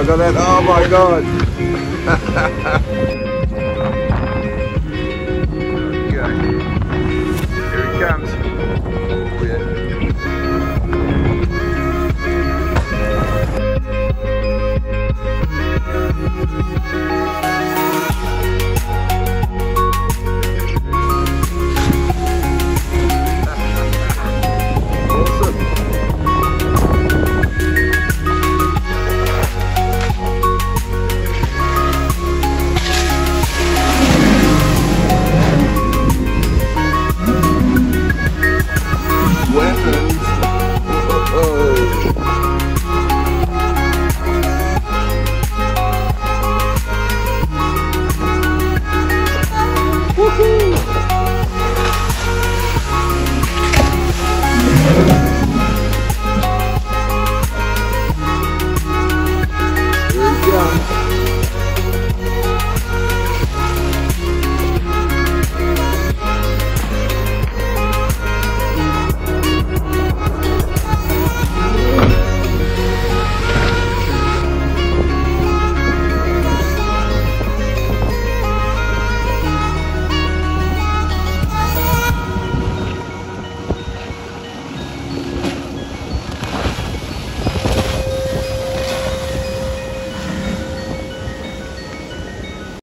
Look at that. Oh my god. okay. Here he comes. Oh, yeah.